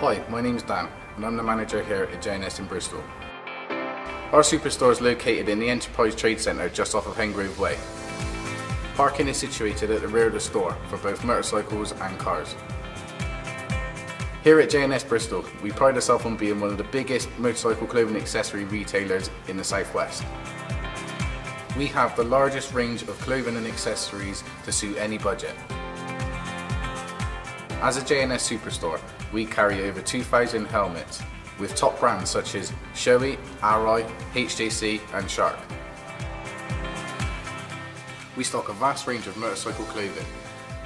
Hi, my name's Dan and I'm the manager here at J&S in Bristol. Our superstore is located in the Enterprise Trade Centre just off of Hengrove Way. Parking is situated at the rear of the store for both motorcycles and cars. Here at J&S Bristol, we pride ourselves on being one of the biggest motorcycle clothing accessory retailers in the Southwest. We have the largest range of clothing and accessories to suit any budget. As a J&S Superstore, we carry over 2,000 helmets with top brands such as Shoei, Arai, HJC and Shark. We stock a vast range of motorcycle clothing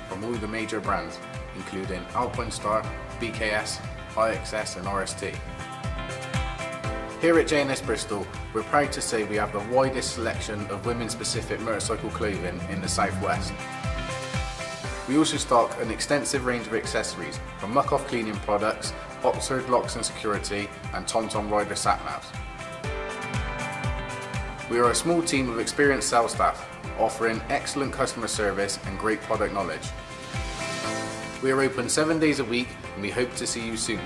from all the major brands including Alpinestar, BKS, IXS and RST. Here at J&S Bristol, we're proud to say we have the widest selection of women-specific motorcycle clothing in the Southwest. We also stock an extensive range of accessories from Muc-Off cleaning products, Oxford locks and security and TomTom rider sat-navs. We are a small team of experienced sales staff offering excellent customer service and great product knowledge. We are open seven days a week and we hope to see you soon.